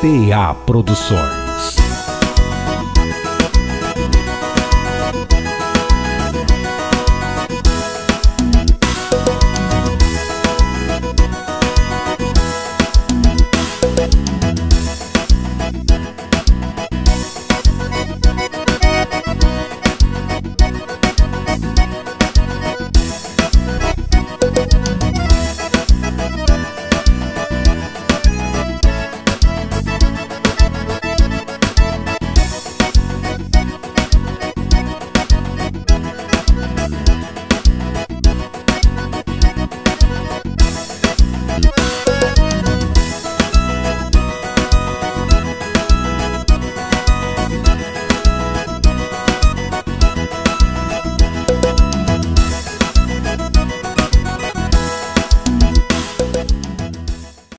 PA Produções.